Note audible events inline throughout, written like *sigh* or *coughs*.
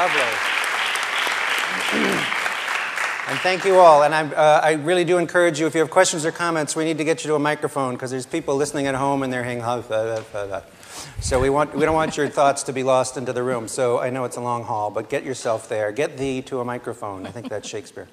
Lovely. *clears throat* And thank you all. And uh, I really do encourage you, if you have questions or comments, we need to get you to a microphone because there's people listening at home and they're hanging. So we, want, we don't want your thoughts to be lost into the room. So I know it's a long haul, but get yourself there. Get thee to a microphone. I think that's Shakespeare.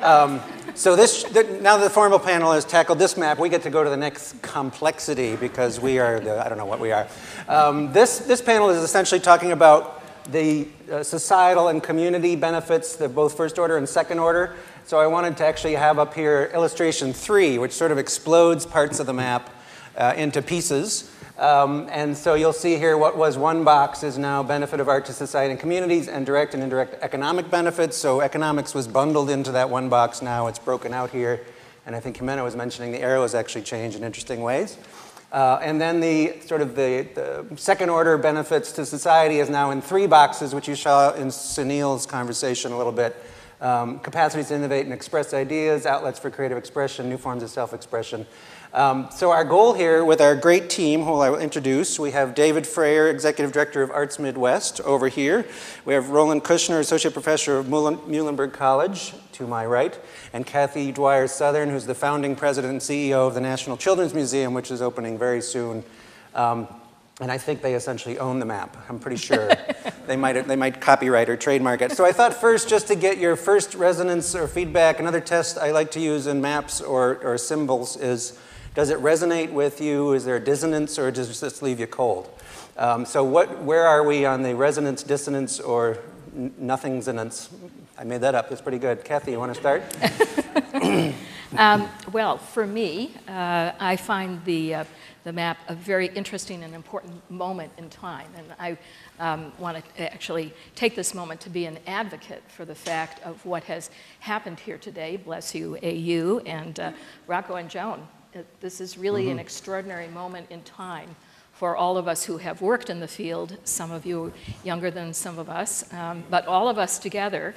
Um, so this, the, now that the formal panel has tackled this map, we get to go to the next complexity because we are the, I don't know what we are. Um, this, this panel is essentially talking about the uh, societal and community benefits, the both first order and second order. So I wanted to actually have up here illustration three, which sort of explodes parts of the map uh, into pieces. Um, and so you'll see here what was one box is now benefit of art to society and communities and direct and indirect economic benefits. So economics was bundled into that one box. Now it's broken out here. And I think Jimena was mentioning the arrows actually change in interesting ways. Uh, and then the sort of the, the, second order benefits to society is now in three boxes, which you saw in Sunil's conversation a little bit. Um, capacities to innovate and express ideas, outlets for creative expression, new forms of self-expression. Um, so our goal here with our great team, who I will introduce, we have David Fraher, Executive Director of Arts Midwest over here. We have Roland Kushner, Associate Professor of Muhlenberg College to my right, and Kathy Dwyer Southern, who's the founding president and CEO of the National Children's Museum, which is opening very soon. Um, and I think they essentially own the map. I'm pretty sure *laughs* they might they might copyright or trademark it. So I thought first, just to get your first resonance or feedback, another test I like to use in maps or, or symbols is does it resonate with you? Is there a dissonance, or does it just leave you cold? Um, so, what, where are we on the resonance, dissonance, or nothing's an I made that up. It's pretty good. Kathy, you want to start? *coughs* um, well, for me, uh, I find the, uh, the map a very interesting and important moment in time. And I um, want to actually take this moment to be an advocate for the fact of what has happened here today. Bless you, AU, and uh, Rocco and Joan this is really mm-hmm. an extraordinary moment in time for all of us who have worked in the field, some of you younger than some of us, um, but all of us together.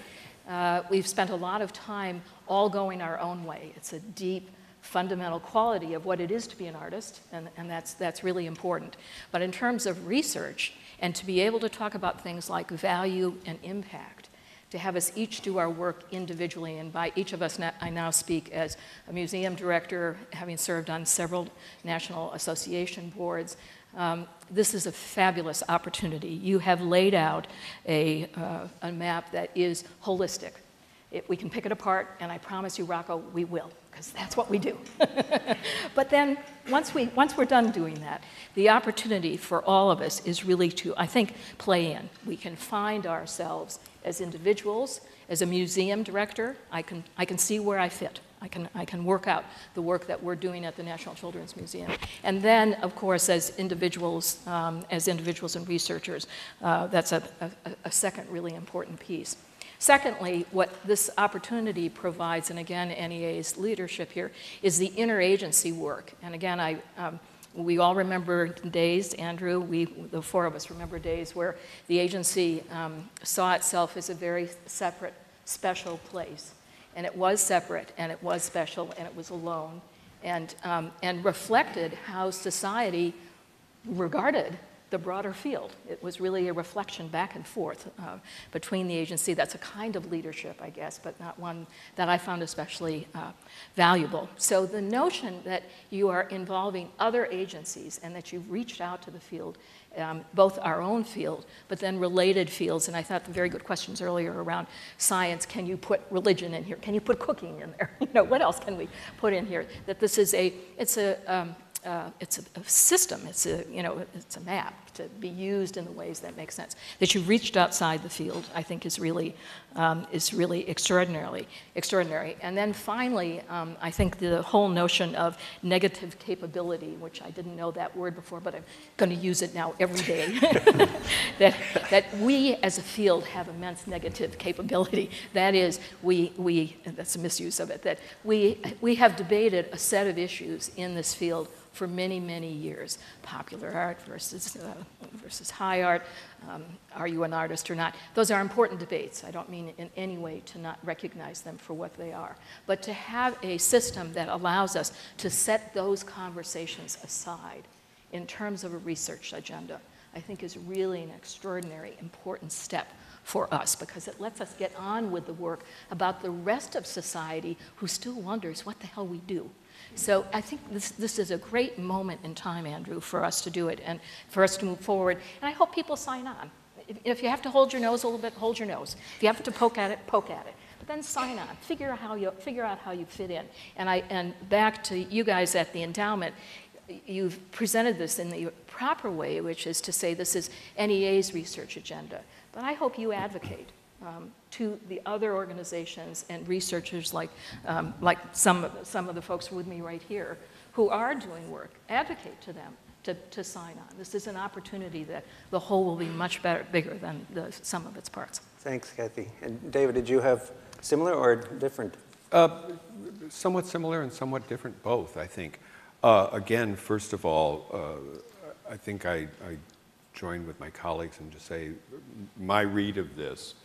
Uh, we've spent a lot of time all going our own way. It's a deep, fundamental quality of what it is to be an artist, and, and that's, that's really important. But in terms of research, and to be able to talk about things like value and impact, to have us each do our work individually. And by each of us, I now speak as a museum director, having served on several national association boards. Um, this is a fabulous opportunity. You have laid out a, uh, a map that is holistic. It, we can pick it apart, and I promise you, Rocco, we will, because that's what we do. *laughs* but then, once, we, once we're done doing that, the opportunity for all of us is really to, I think, play in. We can find ourselves as individuals, as a museum director, I can, I can see where I fit. I can, I can work out the work that we're doing at the National Children's Museum. And then, of course, as individuals, um, as individuals and researchers, uh, that's a, a, a second really important piece. Secondly, what this opportunity provides, and again, NEA's leadership here, is the interagency work. And again, I, um, we all remember days, Andrew, we, the four of us remember days where the agency um, saw itself as a very separate, special place. And it was separate, and it was special, and it was alone, and, um, and reflected how society regarded the broader field. It was really a reflection back and forth uh, between the agency. That's a kind of leadership, I guess, but not one that I found especially uh, valuable. So the notion that you are involving other agencies and that you've reached out to the field, um, both our own field, but then related fields, and I thought the very good questions earlier around science, can you put religion in here? Can you put cooking in there? *laughs* you know, what else can we put in here? That this is a, it's a, um, uh, it's a, a, system, it's a, you know, it's a map to be used in the ways that make sense. That you've reached outside the field, I think, is really, um, is really extraordinarily extraordinary. And then finally, um, I think the whole notion of negative capability, which I didn't know that word before, but I'm going to use it now every day. *laughs* that, that we as a field have immense negative capability. That is, we, we that's a misuse of it, that we, we have debated a set of issues in this field for many, many years. Popular art versus, uh, versus high art, um, are you an artist or not? Those are important debates. I don't mean in any way to not recognize them for what they are. But to have a system that allows us to set those conversations aside in terms of a research agenda, I think is really an extraordinary, important step for us because it lets us get on with the work about the rest of society who still wonders what the hell we do. So I think this, this is a great moment in time, Andrew, for us to do it and for us to move forward. And I hope people sign on. If, if you have to hold your nose a little bit, hold your nose. If you have to poke at it, poke at it. But then sign on. Figure out how you figure out how you fit in. And I and back to you guys at the endowment, you've presented this in the proper way, which is to say this is NEA's research agenda. But I hope you advocate um, to the other organizations and researchers like, um, like some, some of the folks with me right here who are doing work, advocate to them to, to sign on. This is an opportunity that the whole will be much better, bigger than the sum of its parts. Thanks, Kathy. And David, did you have similar or different? Uh, somewhat similar and somewhat different, both, I think. Uh, again, first of all, uh, I think I, I join with my colleagues and just say my read of this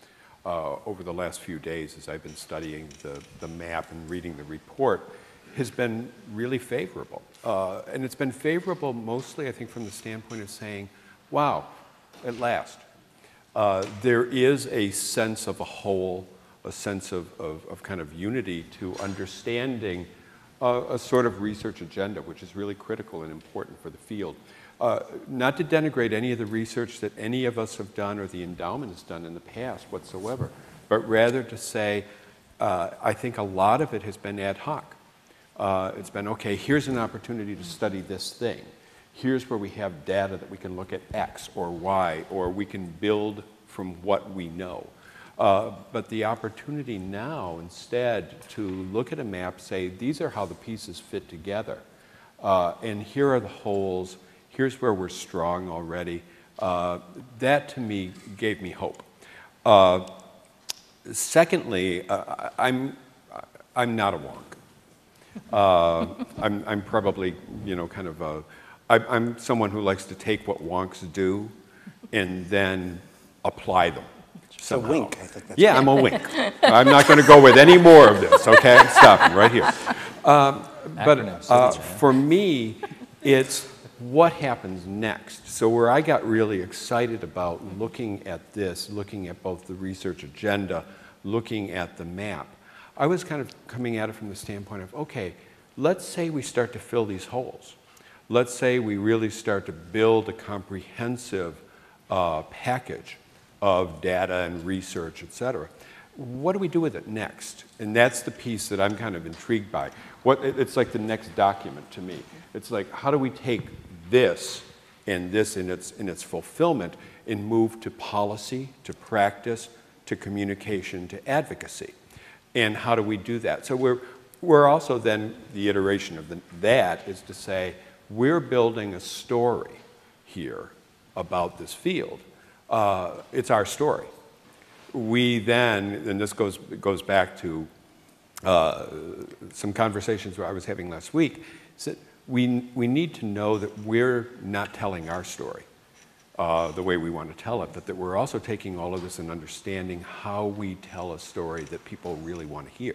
uh, over the last few days as I've been studying the, the map and reading the report has been really favorable. Uh, and it's been favorable mostly, I think, from the standpoint of saying, wow, at last. Uh, there is a sense of a whole, a sense of, of, of kind of unity to understanding uh, a sort of research agenda, which is really critical and important for the field. Uh, not to denigrate any of the research that any of us have done or the endowment has done in the past whatsoever, but rather to say, uh, I think a lot of it has been ad hoc. Uh, it's been, okay, here's an opportunity to study this thing. Here's where we have data that we can look at X or Y, or we can build from what we know. Uh, but the opportunity now, instead, to look at a map, say, these are how the pieces fit together, uh, and here are the holes, here's where we're strong already, uh, that to me gave me hope. Uh, secondly, uh, I'm, I'm not a wonk. Uh, *laughs* I'm, I'm, probably, you know, kind of a, I, I'm someone who likes to take what wonks do and then apply them. It's a wink, I think that's Yeah, I'm a *laughs* wink. I'm not going to go with any more of this, okay? I'm right here. Um, but uh, for me, it's what happens next. So where I got really excited about looking at this, looking at both the research agenda, looking at the map, I was kind of coming at it from the standpoint of, okay, let's say we start to fill these holes. Let's say we really start to build a comprehensive uh, package of data and research, et cetera. What do we do with it next? And that's the piece that I'm kind of intrigued by. What, it's like the next document to me. It's like, how do we take this and this in its, in its fulfillment and move to policy, to practice, to communication, to advocacy? And how do we do that? So we're, we're also then, the iteration of the, that is to say, we're building a story here about this field. Uh, it's our story. We then, and this goes, goes back to uh, some conversations I was having last week, said we, we need to know that we're not telling our story uh, the way we want to tell it, but that we're also taking all of this and understanding how we tell a story that people really want to hear.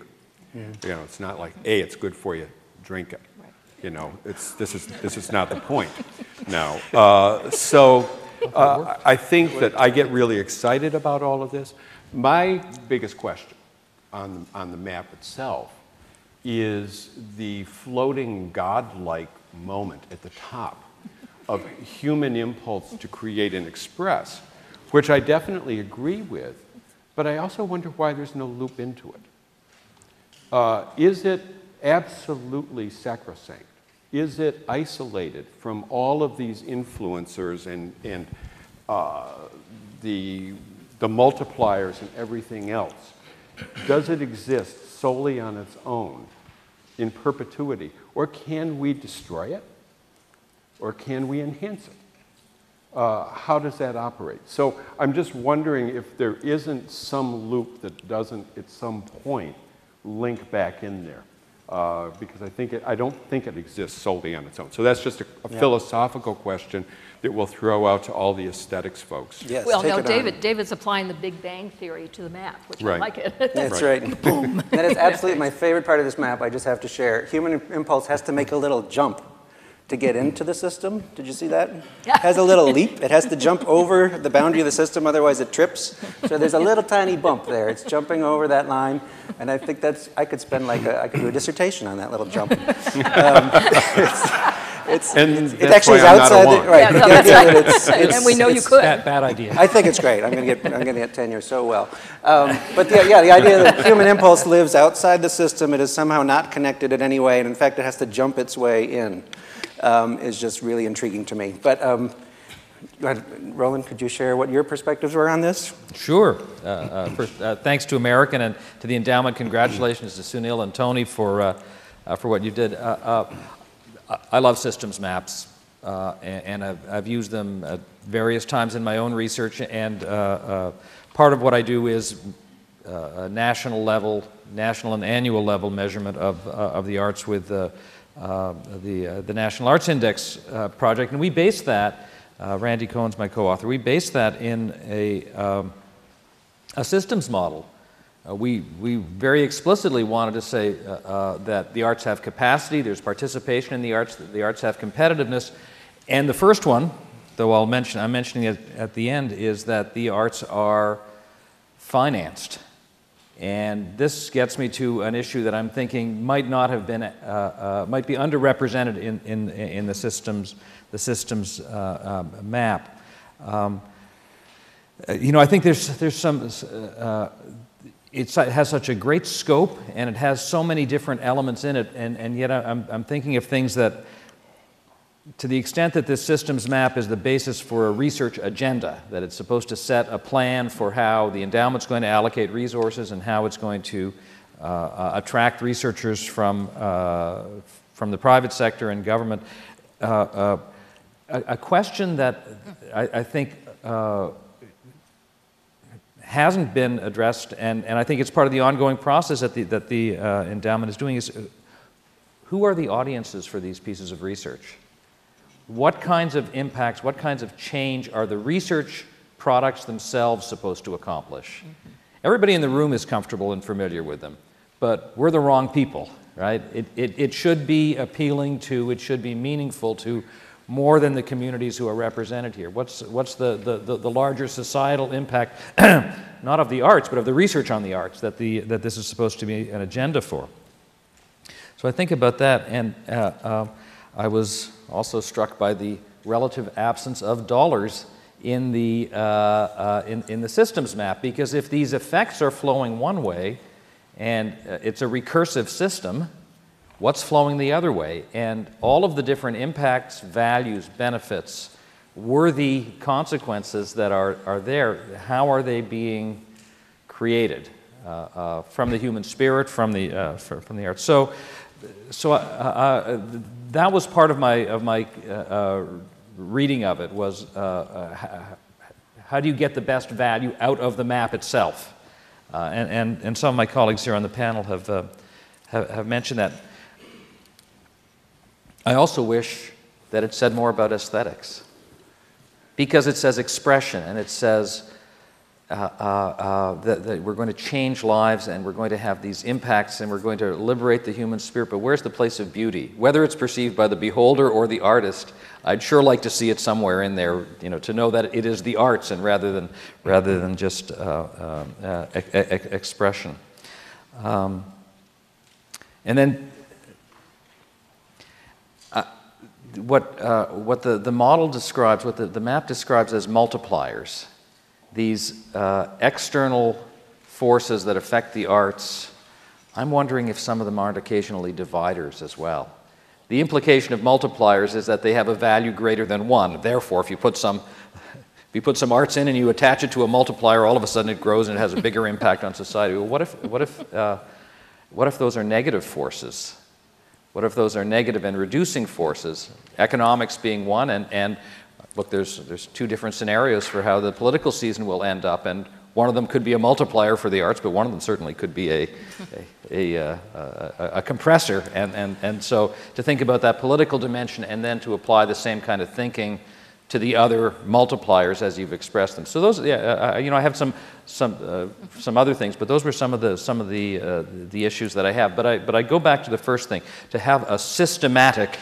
Yeah. You know, it's not like, A, it's good for you, drink it. Right. You know, it's, this, is, this is not the point now. Uh, so uh, I think that I get really excited about all of this. My biggest question on, on the map itself is the floating godlike moment at the top of human impulse to create and express, which I definitely agree with, but I also wonder why there's no loop into it. Uh, is it absolutely sacrosanct? Is it isolated from all of these influencers and, and uh, the, the multipliers and everything else? Does it exist solely on its own in perpetuity? Or can we destroy it? or can we enhance it? Uh, how does that operate? So I'm just wondering if there isn't some loop that doesn't at some point link back in there. Uh, because I think it, I don't think it exists solely on its own. So that's just a, a yeah. philosophical question that we'll throw out to all the aesthetics folks. Yes, well, no, David, on. David's applying the Big Bang theory to the map, which right. I like it. That's right. right. *laughs* *laughs* Boom. that is absolutely my favorite part of this map. I just have to share. Human impulse has to make a little jump to get into the system. Did you see that? It has a little leap. It has to jump over the boundary of the system, otherwise it trips. So there's a little tiny bump there. It's jumping over that line, and I think that's. I could spend like a, I could do a dissertation on that little jump. *laughs* Um, it's, And it's, it that's actually is why I'm not a outside. The, right. Yeah, no, the that's idea right. it's, it's, and we know you could. Bad, bad idea. I think it's great. I'm going to get I'm going to get tenure so well. Um, but the, yeah, the idea that human impulse lives outside the system, it is somehow not connected in any way, and in fact, it has to jump its way in, um, is just really intriguing to me. But um, Roland, could you share what your perspectives were on this? Sure. Uh, uh, first, uh, thanks to American and to the endowment. Congratulations to Sunil and Tony for, uh, uh, for what you did. I love systems maps, uh, and, and I've, I've used them at various times in my own research. And uh, uh, part of what I do is uh, a national level, national and annual level measurement of, uh, of the arts with the, the National Arts Index project. And we base that, Randy Cohen's my co-author, we base that in a, um, a systems model. Uh, we, we very explicitly wanted to say uh, uh, that the arts have capacity, there's participation in the arts, the arts have competitiveness. And the first one, though I'll mention, I'm mentioning it at the end, is that the arts are financed. And this gets me to an issue that I'm thinking might not have been, uh, uh, might be underrepresented in, in, in the systems, the systems uh, uh, map. Um, you know, I think there's, there's some, uh, it has such a great scope and it has so many different elements in it, and, and yet I'm, I'm thinking of things that, to the extent that this systems map is the basis for a research agenda, that it's supposed to set a plan for how the endowment's going to allocate resources and how it's going to uh, uh, attract researchers from, uh, from the private sector and government. Uh, uh, a, a question that I, I think hasn't been addressed, and, and I think it's part of the ongoing process that the, that the uh, endowment is doing, is uh, who are the audiences for these pieces of research? What kinds of impacts, what kinds of change are the research products themselves supposed to accomplish? Everybody in the room is comfortable and familiar with them, but we're the wrong people, right? It, it, it should be appealing to, it should be meaningful to more than the communities who are represented here. What's, what's the, the, the, the larger societal impact, *clears throat* not of the arts, but of the research on the arts that, the, that this is supposed to be an agenda for? So I think about that, and uh, uh, I was also struck by the relative absence of dollars in the, uh, uh, in, in the systems map, because if these effects are flowing one way, and uh, it's a recursive system, what's flowing the other way? And all of the different impacts, values, benefits, worthy consequences that are, are there, how are they being created uh, uh, from the human spirit, from the, uh, fr- from the arts? So, so uh, uh, that was part of my, of my uh, reading of it was how do you get the best value out of the map itself? And, and, and some of my colleagues here on the panel have, have, have mentioned that. I also wish that it said more about aesthetics because it says expression and it says uh, uh, uh, that, that we're going to change lives and we're going to have these impacts and we're going to liberate the human spirit. But where's the place of beauty? Whether it's perceived by the beholder or the artist, I'd sure like to see it somewhere in there. You know, to know that it is the arts and rather than rather than just uh, uh, uh, e- e- expression. Um, and then what, uh, what the, the model describes, what the, the map describes as multipliers, these uh, external forces that affect the arts, I'm wondering if some of them aren't occasionally dividers as well. The implication of multipliers is that they have a value greater than one. Therefore, if you put some, *laughs* if you put some arts in and you attach it to a multiplier, all of a sudden it grows and it has a bigger impact on society. Well, what if, what if, uh, what if those are negative forces? What if those are negative and reducing forces? Economics being one, and, and look, there's, there's two different scenarios for how the political season will end up, and one of them could be a multiplier for the arts, but one of them certainly could be a, a, a, uh, a, a compressor. And, and, and so to think about that political dimension and then to apply the same kind of thinking to the other multipliers as you've expressed them. So those, yeah, uh, you know, I have some some uh, some other things, but those were some of the some of the uh, the issues that I have. But I but I go back to the first thing to have a systematic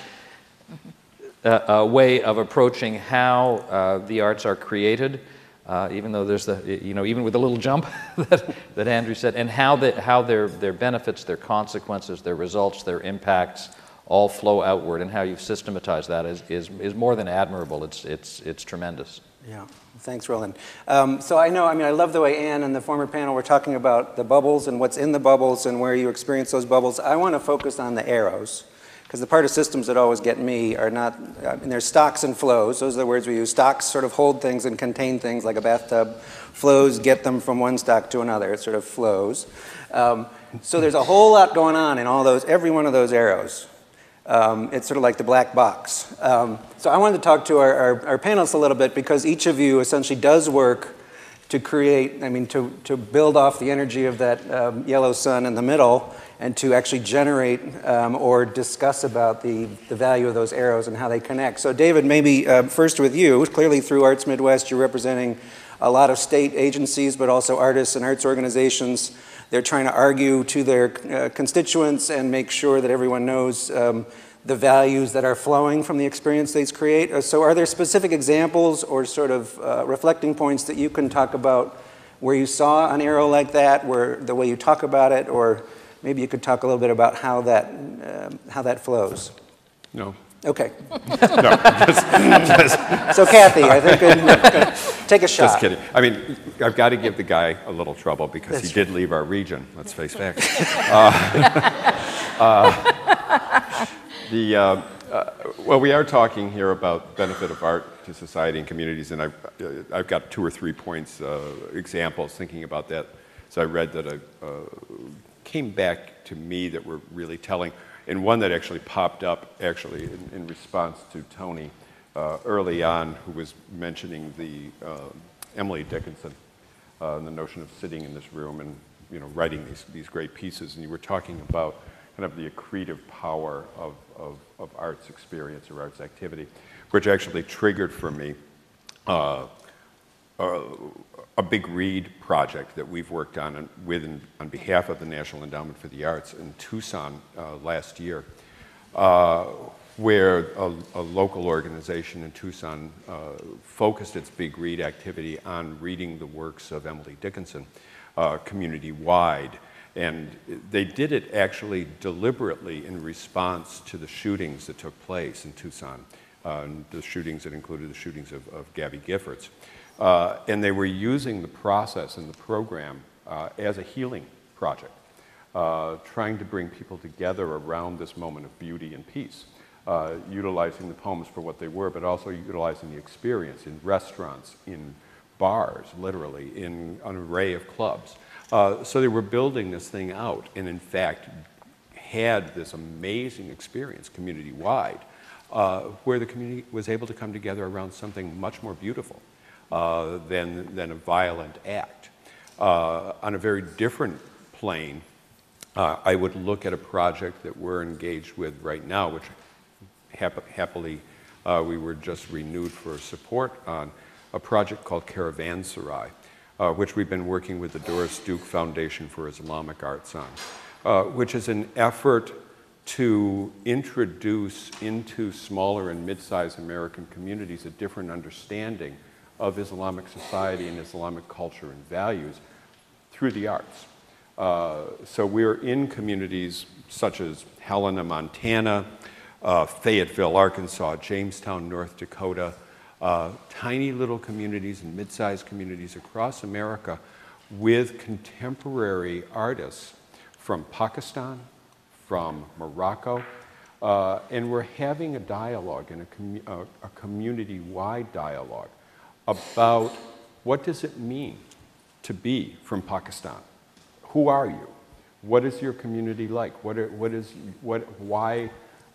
uh, a way of approaching how uh, the arts are created, uh, even though there's the, you know, even with the little jump *laughs* that, that Andrew said, and how, the, how their, their benefits, their consequences, their results, their impacts all flow outward, and how you've systematized that is, is, is more than admirable. It's, it's, it's tremendous. Yeah, thanks, Roland. Um, so I know, I mean, I love the way Anne and the former panel were talking about the bubbles and what's in the bubbles and where you experience those bubbles. I want to focus on the arrows because the part of systems that always get me are not, I mean, there's stocks and flows. Those are the words we use. Stocks sort of hold things and contain things like a bathtub. Flows get them from one stock to another. It sort of flows. Um, so there's a whole lot going on in all those, every one of those arrows. Um, it's sort of like the black box. Um, so I wanted to talk to our, our, our, panelists a little bit because each of you essentially does work to create, I mean, to, to build off the energy of that um, yellow sun in the middle and to actually generate um, or discuss about the, the value of those arrows and how they connect. So David, maybe uh, first with you, clearly through Arts Midwest, you're representing a lot of state agencies, but also artists and arts organizations they're trying to argue to their uh, constituents and make sure that everyone knows um, the values that are flowing from the experience they create. Uh, so, are there specific examples or sort of uh, reflecting points that you can talk about where you saw an arrow like that, where the way you talk about it, or maybe you could talk a little bit about how that um, how that flows? No, Okay. no, just, just, *laughs* So Kathy, I think, uh, take a shot. just kidding. I mean, I've got to give the guy a little trouble because he did leave our region. Let's face facts. *laughs* Uh, uh, the, uh, uh, well, we are talking here about benefit of art to society and communities, and I've, uh, I've got two or three points, examples thinking about that. So I read that I, came back to me that were really telling and one that actually popped up actually in, in response to Tony uh, early on, who was mentioning the uh, Emily Dickinson uh, and the notion of sitting in this room and you know writing these, these great pieces, and you were talking about kind of the accretive power of, of, of arts experience or arts activity, which actually triggered for me uh, a big read project that we've worked on with on behalf of the National Endowment for the Arts in Tucson uh, last year, uh, where a, a, local organization in Tucson uh, focused its big read activity on reading the works of Emily Dickinson uh, community-wide. And they did it actually deliberately in response to the shootings that took place in Tucson, uh, the shootings that included the shootings of, of Gabby Giffords. Uh, and they were using the process and the program uh, as a healing project, uh, trying to bring people together around this moment of beauty and peace, uh, utilizing the poems for what they were, but also utilizing the experience in restaurants, in bars, literally, in an array of clubs. Uh, so they were building this thing out, and in fact, had this amazing experience community wide, uh, where the community was able to come together around something much more beautiful uh, than, than a violent act. Uh, on a very different plane, uh, I would look at a project that we're engaged with right now, which hap happily uh, we were just renewed for support on, a project called Caravanserai, uh, which we've been working with the Doris Duke Foundation for Islamic Arts on, which is an effort to introduce into smaller and mid-sized American communities a different understanding of Islamic society and Islamic culture and values through the arts. Uh, so we're in communities such as Helena, Montana, uh, Fayetteville, Arkansas, Jamestown, North Dakota, uh, tiny little communities and mid-sized communities across America with contemporary artists from Pakistan, from Morocco, uh, and we're having a dialogue and a, a, a community-wide dialogue about what does it mean to be from Pakistan? Who are you? What is your community like? What, are, what is, what, why,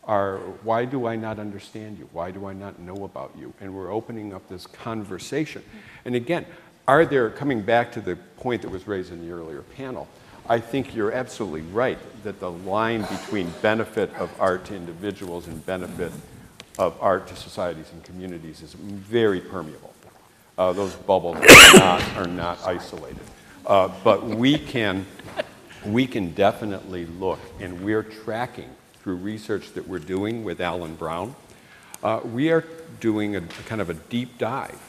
are, why do I not understand you? Why do I not know about you? And we're opening up this conversation. And again, are there, coming back to the point that was raised in the earlier panel, I think you're absolutely right that the line between benefit of art to individuals and benefit of art to societies and communities is very permeable uh, those bubbles are not, are not isolated. Uh, but we can, we can definitely look, and we're tracking through research that we're doing with Alan Brown, uh, we are doing a, a kind of a deep dive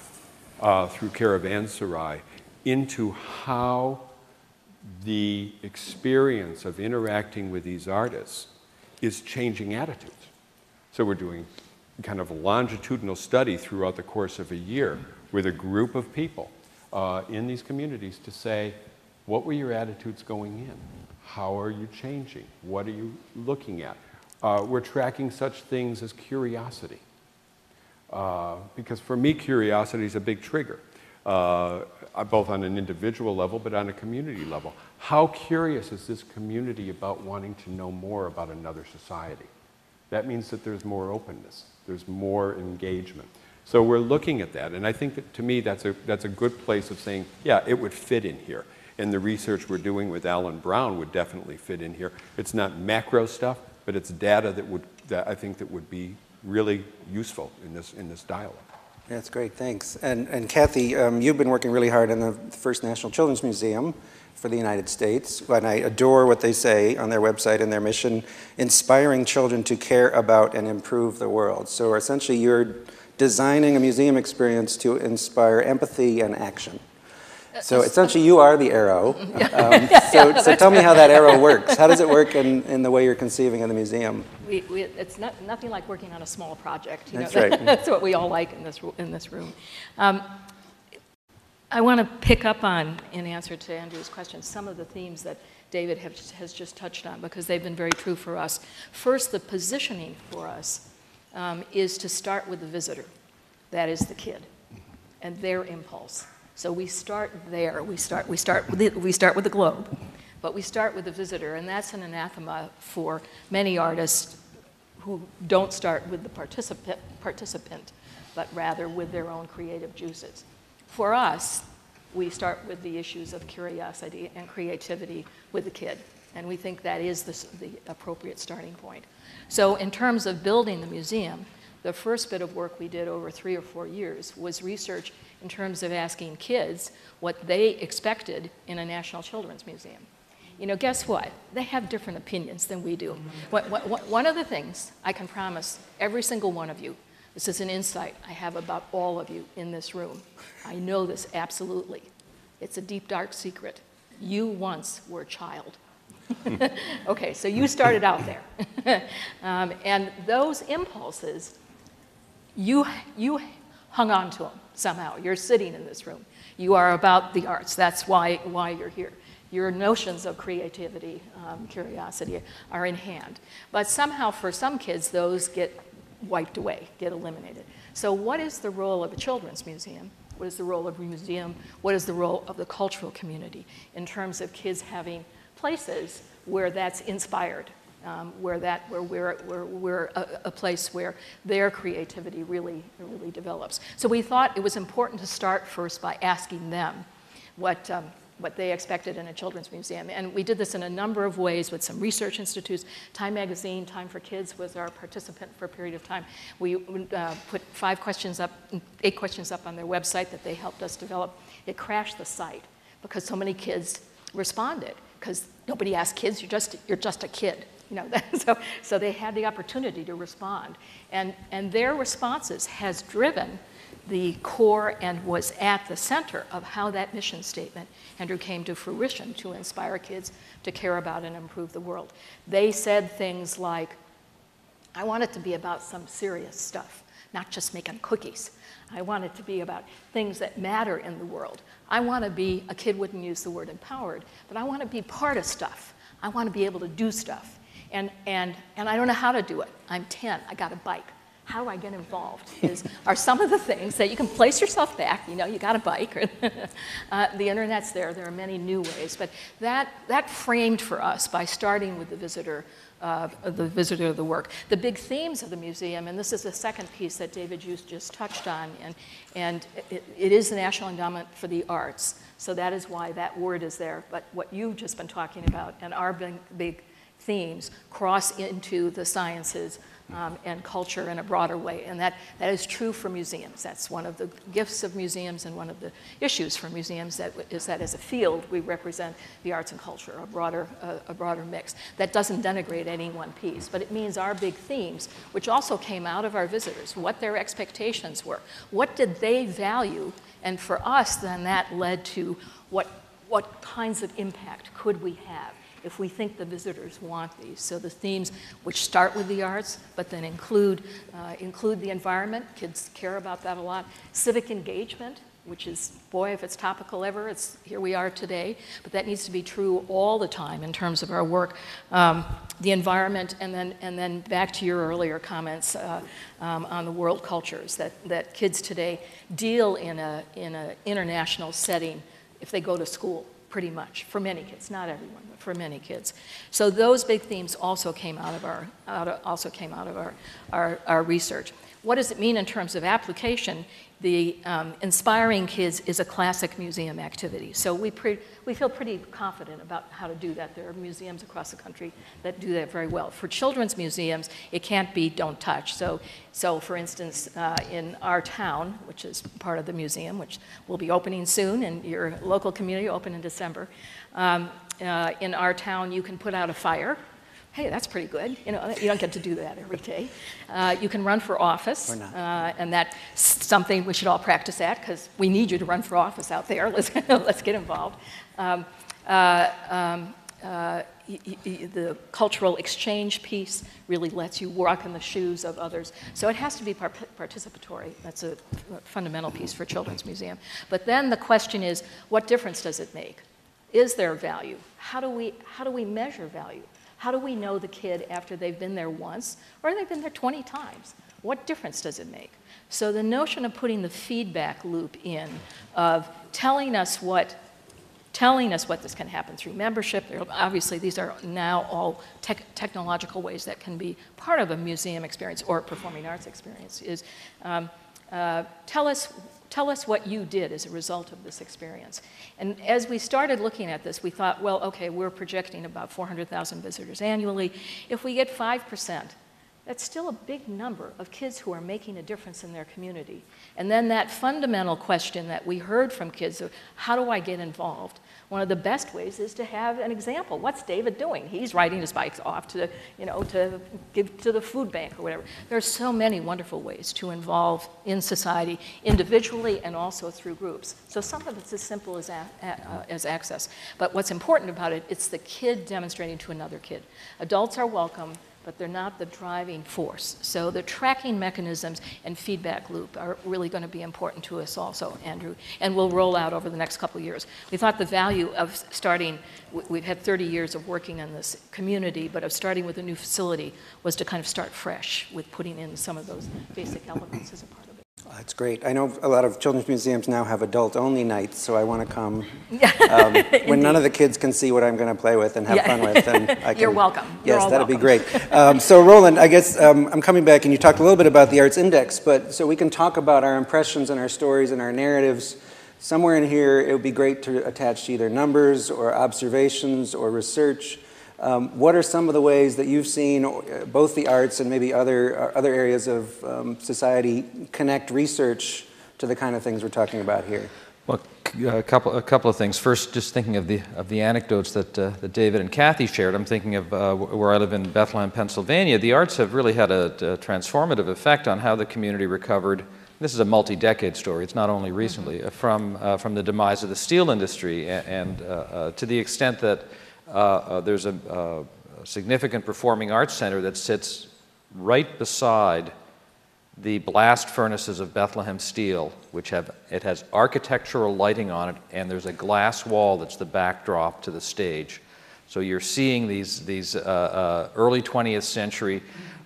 uh, through Caravanserai into how the experience of interacting with these artists is changing attitudes. So we're doing kind of a longitudinal study throughout the course of a year with a group of people uh, in these communities to say, what were your attitudes going in? How are you changing? What are you looking at? Uh, we're tracking such things as curiosity. Uh, because for me, curiosity is a big trigger, uh, both on an individual level but on a community level. How curious is this community about wanting to know more about another society? That means that there's more openness, there's more engagement. So we're looking at that, and I think that to me that's a, that's a good place of saying, yeah, it would fit in here. And the research we're doing with Alan Brown would definitely fit in here. It's not macro stuff, but it's data that would that I think that would be really useful in this in this dialogue. That's great, thanks. And, and Kathy, um, you've been working really hard in the First National Children's Museum for the United States, and I adore what they say on their website and their mission, inspiring children to care about and improve the world. So essentially, you're designing a museum experience to inspire empathy and action. So essentially, you are the arrow. *laughs* Um, *laughs* so, so tell me how that arrow works. How does it work *laughs* in, in the way you're conceiving of the museum? We, we, it's not, nothing like working on a small project. You That's know? right. That's what we all like in this, in this room. Um, I want to pick up on, in answer to Andrew's question, some of the themes that David have, has just touched on because they've been very true for us. First, the positioning for us um, is to start with the visitor, that is the kid, and their impulse. So we start there. We start, we start, with, the, we start with the globe, but we start with the visitor, and that's an anathema for many artists who don't start with the participant, participant, but rather with their own creative juices. For us, we start with the issues of curiosity and creativity with the kid, and we think that is the, the appropriate starting point. So, in terms of building the museum, the first bit of work we did over three or four years was research in terms of asking kids what they expected in a National Children's Museum. You know, guess what? They have different opinions than we do. What, what, one of the things I can promise every single one of you, this is an insight I have about all of you in this room. I know this absolutely. It's a deep, dark secret. You once were a child. *laughs* okay, so you started out there. *laughs* um, and those impulses, you, you hung on to them somehow. You're sitting in this room. You are about the arts. That's why, why you're here. Your notions of creativity, um, curiosity are in hand. But somehow, for some kids, those get wiped away, get eliminated. So, what is the role of a children's museum? What is the role of a museum? What is the role of the cultural community in terms of kids having places where that's inspired, um, where that where we're, where we're a, a, place where their creativity really really develops. So we thought it was important to start first by asking them what. Um, what they expected in a children's museum. And we did this in a number of ways with some research institutes. Time Magazine, Time for Kids was our participant for a period of time. We uh, put five questions up, eight questions up on their website that they helped us develop. It crashed the site because so many kids responded because nobody asked kids, you're just, you're just a kid. You know, *laughs* so, so they had the opportunity to respond. And, and their responses has driven the core and was at the center of how that mission statement, Andrew, came to fruition to inspire kids to care about and improve the world. They said things like, I want it to be about some serious stuff, not just making cookies. I want it to be about things that matter in the world. I want to be, a kid wouldn't use the word empowered, but I want to be part of stuff. I want to be able to do stuff. And, and, and I don't know how to do it. I'm 10, I got a bike. How do I get involved? Is, *laughs* are some of the things that you can place yourself back, you know, you got a bike, or, *laughs* uh, the internet's there, there are many new ways. But that, that framed for us by starting with the visitor, uh, the visitor of the work. The big themes of the museum, and this is the second piece that David Hughes just touched on, and, and it, it is the National Endowment for the Arts. So that is why that word is there. But what you've just been talking about and our big, big themes cross into the sciences, um, and culture in a broader way. And that, that is true for museums. That's one of the gifts of museums and one of the issues for museums that is that as a field, we represent the arts and culture, a broader, uh, a broader mix. That doesn't denigrate any one piece, but it means our big themes, which also came out of our visitors, what their expectations were, what did they value, and for us, then that led to what, what kinds of impact could we have if we think the visitors want these. So the themes, which start with the arts, but then include, uh, include the environment, kids care about that a lot, civic engagement, which is, boy, if it's topical ever, it's here we are today. But that needs to be true all the time in terms of our work. Um, the environment, and then, and then back to your earlier comments uh, um, on the world cultures, that, that kids today deal in an in a international setting if they go to school pretty much for many kids, not everyone, but for many kids. So those big themes also came out of our, out of, also came out of our, our, our research. What does it mean in terms of application? The um, Inspiring Kids is a classic museum activity. So we, pre- we feel pretty confident about how to do that. There are museums across the country that do that very well. For children's museums, it can't be don't touch. So, so for instance, uh, in our town, which is part of the museum, which will be opening soon, and your local community open in December, um, uh, in our town, you can put out a fire hey, that's pretty good. You know, you don't get to do that every day. Uh, you can run for office, uh, and that's something we should all practice at because we need you to run for office out there. *laughs* Let's, let's get involved. Um, uh, um, uh, the cultural exchange piece really lets you walk in the shoes of others. So it has to be par participatory. That's a fundamental piece for Children's Museum. But then the question is, what difference does it make? Is there value? How do we, how do we measure value? How do we know the kid after they've been there once or they've been there 20 times? What difference does it make? So the notion of putting the feedback loop in, of telling us what telling us what this can happen through membership. Obviously, these are now all tech technological ways that can be part of a museum experience or performing arts experience. Is um, uh, tell us tell us what you did as a result of this experience. And as we started looking at this, we thought, well, okay, we're projecting about 400,000 visitors annually. If we get 5%, that's still a big number of kids who are making a difference in their community. And then that fundamental question that we heard from kids of how do I get involved? One of the best ways is to have an example. What's David doing? He's riding his bike off to, you know, to give to the food bank or whatever. There are so many wonderful ways to involve in society individually and also through groups. So some of it's as simple as, uh, as access. But what's important about it, it's the kid demonstrating to another kid. Adults are welcome but they're not the driving force. So the tracking mechanisms and feedback loop are really going to be important to us also, Andrew, and will roll out over the next couple of years. We thought the value of starting, we've had 30 years of working in this community, but of starting with a new facility was to kind of start fresh with putting in some of those basic elements as a part. That's great. I know a lot of children's museums now have adult-only nights, so I want to come um, *laughs* when none of the kids can see what I'm going to play with and have yeah. fun with. And I *laughs* can, You're welcome. Yes, You're that'd welcome. be great. Um, so, Roland, I guess um, I'm coming back, and you talked a little bit about the Arts Index, but so we can talk about our impressions and our stories and our narratives. Somewhere in here, it would be great to attach to either numbers or observations or research. Um, what are some of the ways that you've seen uh, both the arts and maybe other, uh, other areas of um, society connect research to the kind of things we're talking about here? Well, a couple, a couple of things. First, just thinking of the, of the anecdotes that, uh, that David and Kathy shared, I'm thinking of uh, where I live in Bethlehem, Pennsylvania. The arts have really had a, a transformative effect on how the community recovered. This is a multi-decade story. It's not only recently mm-hmm. from, uh, from the demise of the steel industry, and, uh, to the extent that uh, uh, there's a, a, significant performing arts center that sits right beside the blast furnaces of Bethlehem Steel, which have it has architectural lighting on it, and there's a glass wall that's the backdrop to the stage. So you're seeing these these uh, uh, early 20th century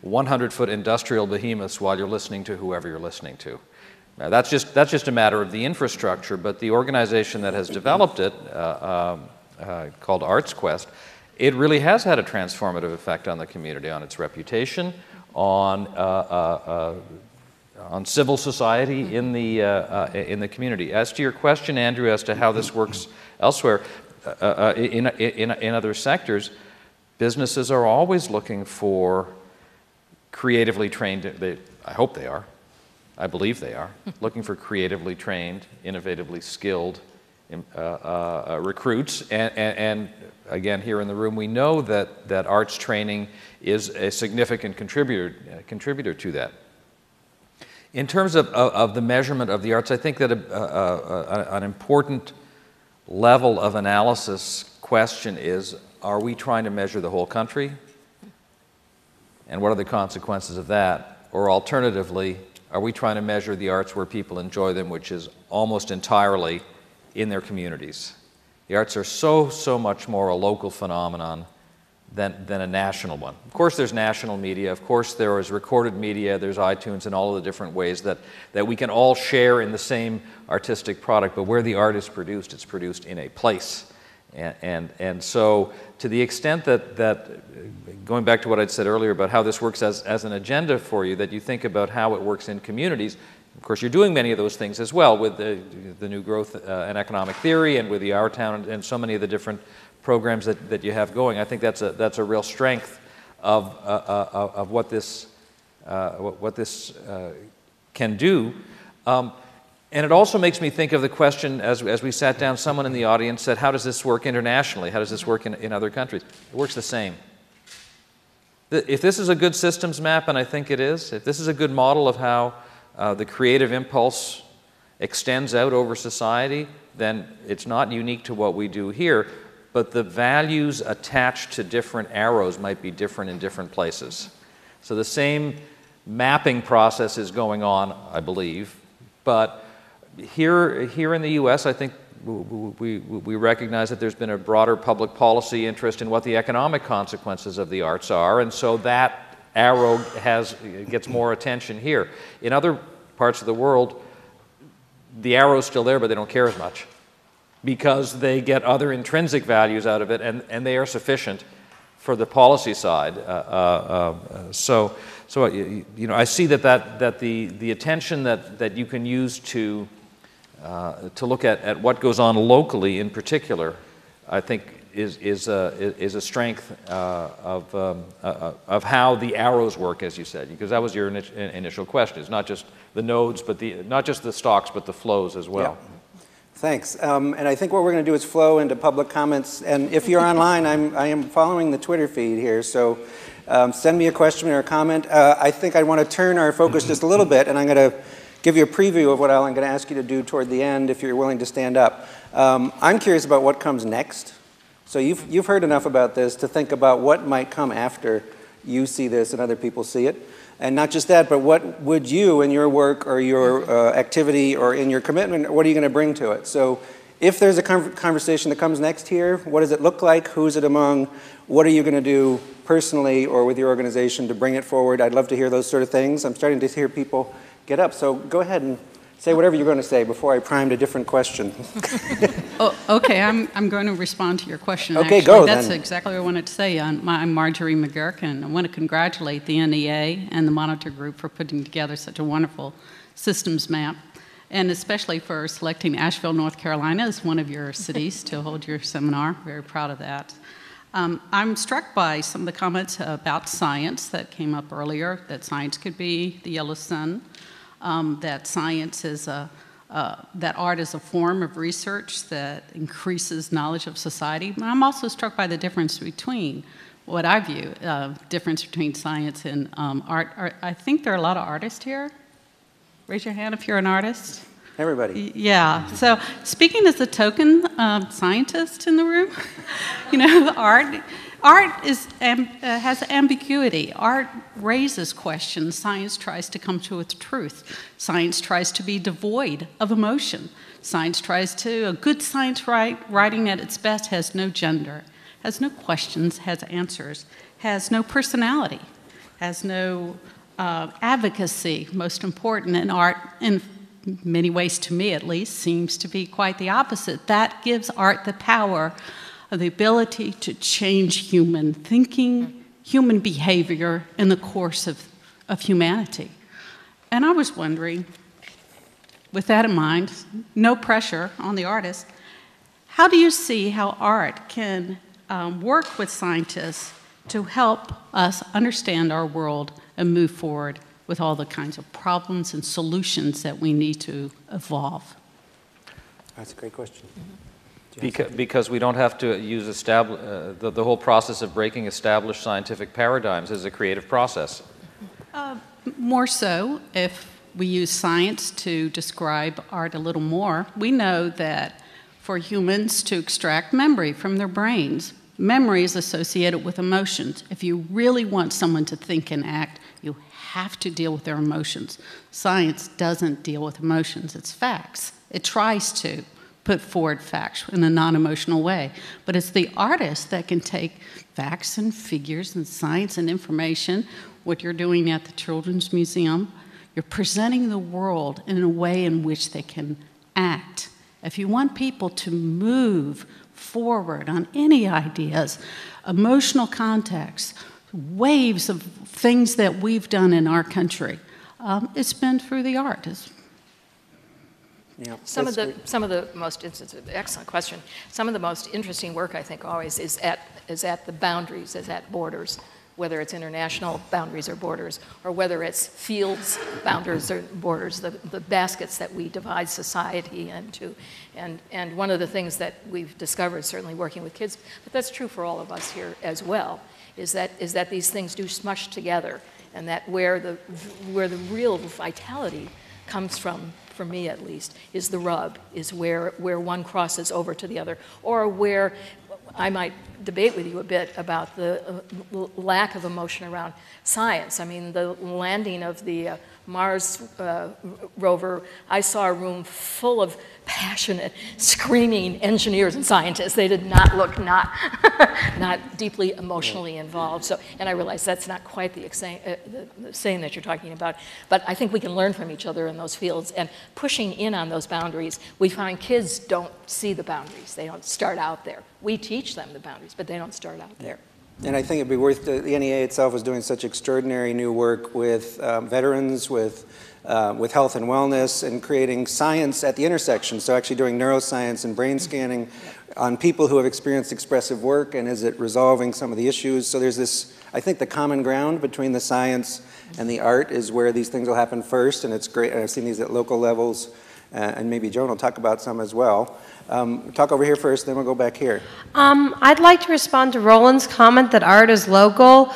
100-foot industrial behemoths while you're listening to whoever you're listening to. Now, that's just that's just a matter of the infrastructure, but the organization that has developed it. Uh, um, uh, called Arts Quest, it really has had a transformative effect on the community, on its reputation, on, uh, uh, uh on civil society in the, uh, uh, in the community. As to your question, Andrew, as to how this works elsewhere, in, in, in other sectors, businesses are always looking for creatively trained, they, I hope they are, I believe they are, *laughs* looking for creatively trained, innovatively skilled uh, uh, uh, Uh, uh, uh, recruits. And, and, and, again, here in the room, we know that, that arts training is a significant contributor, uh, contributor to that. In terms of, of, of, the measurement of the arts, I think that a, a, a, an important level of analysis question is are we trying to measure the whole country? And what are the consequences of that? Or alternatively, are we trying to measure the arts where people enjoy them, which is almost entirely in their communities? The arts are so, so much more a local phenomenon than, than a national one. Of course, there's national media. Of course, there is recorded media. There's iTunes and all of the different ways that, that we can all share in the same artistic product. But where the art is produced, it's produced in a place. And, and, and so, to the extent that, that, going back to what I'd said earlier about how this works as, as an agenda for you, that you think about how it works in communities, of course, you're doing many of those things as well with the, the new growth uh, and economic theory and with the Our Town and, and so many of the different programs that, that you have going. I think that's a, that's a real strength of, uh, uh, of what this, uh, what this uh, can do. Um, and it also makes me think of the question, as, as we sat down, someone in the audience said, How does this work internationally? How does this work in, in other countries? It works the same. If this is a good systems map, and I think it is, if this is a good model of how uh, the creative impulse extends out over society, then it's not unique to what we do here but the values attached to different arrows might be different in different places. So the same mapping process is going on, I believe, but here, here in the US, I think we, we, we, recognize that there's been a broader public policy interest in what the economic consequences of the arts are, and so that arrow has, gets more attention here. In other parts of the world, the arrow's still there, but they don't care as much because they get other intrinsic values out of it and, and they are sufficient for the policy side. Uh, uh, uh, so, so you, you, know, I see that, that, that the, the attention that, that you can use to, uh, to look at, at what goes on locally in particular, I think is, is, a, is a strength uh, of, um, uh, of how the arrows work, as you said, because that was your initial question. It's not just the nodes, but the, not just the stocks, but the flows as well. Yeah. Thanks. Um, and I think what we're going to do is flow into public comments. And if you're online, I'm, I am following the Twitter feed here. So um, send me a question or a comment. Uh, I think I want to turn our focus just a little bit, and I'm going to give you a preview of what I'm going to ask you to do toward the end if you're willing to stand up. Um, I'm curious about what comes next. So you've, you've heard enough about this to think about what might come after you see this and other people see it. And not just that, but what would you in your work or your uh, activity or in your commitment, what are you going to bring to it? So if there's a conversation that comes next here, what does it look like? Who's it among? What are you going to do personally or with your organization to bring it forward? I'd love to hear those sort of things. I'm starting to hear people get up. So go ahead and Say whatever you're going to say before I primed a different question. *laughs* oh, okay, I'm, I'm going to respond to your question. Okay, actually. go That's then. exactly what I wanted to say. I'm, I'm Marjorie McGurk. and I want to congratulate the NEA and the Monitor Group for putting together such a wonderful systems map, and especially for selecting Asheville, North Carolina as one of your cities to hold your seminar. Very proud of that. Um, I'm struck by some of the comments about science that came up earlier, that science could be the yellow sun, um, that science is a, uh, that art is a form of research that increases knowledge of society. But I'm also struck by the difference between what I view uh, difference between science and um, art. I think there are a lot of artists here. Raise your hand if you're an artist. Everybody. Yeah. So speaking as a token uh, scientist in the room, *laughs* you know, art Art is, um, uh, has ambiguity. Art raises questions. Science tries to come to its truth. Science tries to be devoid of emotion. Science tries to, a good science write, writing at its best has no gender, has no questions, has answers, has no personality, has no uh, advocacy, most important. And art, in many ways to me at least, seems to be quite the opposite. That gives art the power the ability to change human thinking, human behavior in the course of, of humanity. And I was wondering, with that in mind, no pressure on the artist, how do you see how art can um, work with scientists to help us understand our world and move forward with all the kinds of problems and solutions that we need to evolve. That's a great question. Because, because we don't have to use establ- uh, the, the whole process of breaking established scientific paradigms is a creative process. More so, if we use science to describe art a little more, we know that for humans to extract memory from their brains, memory is associated with emotions. If you really want someone to think and act, you have to deal with their emotions. Science doesn't deal with emotions, it's facts. It tries to put forward facts in a non emotional way. But it's the artist that can take facts and figures and science and information, what you're doing at the Children's Museum. You're presenting the world in a way in which they can act. If you want people to move forward on any ideas, emotional context, waves of things that we've done in our country, um, it's been through the art. It's Yeah, Some of the, great. some of the most, it's it's an excellent question. Some of the most interesting work, I think, always is at, is at the boundaries, is at borders, whether it's international boundaries or borders, or whether it's fields, boundaries or borders, the, the baskets that we divide society into. And, and one of the things that we've discovered, certainly working with kids, but that's true for all of us here as well, is that, is that these things do smush together, and that where the, where the real vitality comes from, for me at least, is the rub, is where, where one crosses over to the other, or where I might debate with you a bit about the uh, lack of emotion around science. I mean, the landing of the uh, Mars uh, rover, I saw a room full of passionate, screaming engineers and scientists. They did not look not, *laughs* not deeply emotionally involved. So, and I realize that's not quite the, uh, the, the saying that you're talking about, but I think we can learn from each other in those fields. And pushing in on those boundaries, we find kids don't see the boundaries. They don't start out there. We teach them the boundaries, but they don't start out there. And I think it'd be worth, the NEA itself is doing such extraordinary new work with um, veterans, with, uh, with health and wellness, and creating science at the intersection. So actually doing neuroscience and brain scanning on people who have experienced expressive work, and is it resolving some of the issues? So there's this, I think the common ground between the science and the art is where these things will happen first, and it's great. I've seen these at local levels, and maybe Joan will talk about some as well. Um, talk over here first, then we'll go back here. Um, I'd like to respond to Roland's comment that art is local.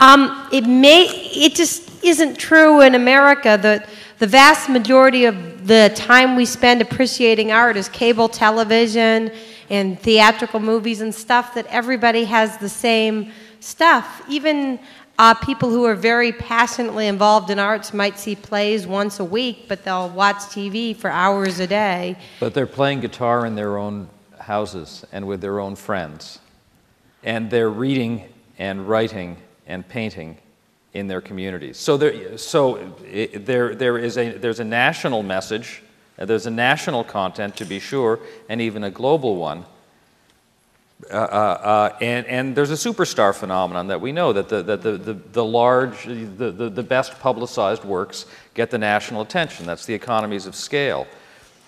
Um, it may, it just isn't true in America. The, the vast majority of the time we spend appreciating art is cable television and theatrical movies and stuff that everybody has the same stuff. Even uh, people who are very passionately involved in arts might see plays once a week, but they'll watch TV for hours a day. But they're playing guitar in their own houses and with their own friends. And they're reading and writing and painting in their communities. So there, so it, there, there is a, there's a national message, uh, there's a national content to be sure, and even a global one. Uh, uh, uh, and, and there's a superstar phenomenon that we know that the, that the, the, the large, the, the, the best publicized works get the national attention. That's the economies of scale.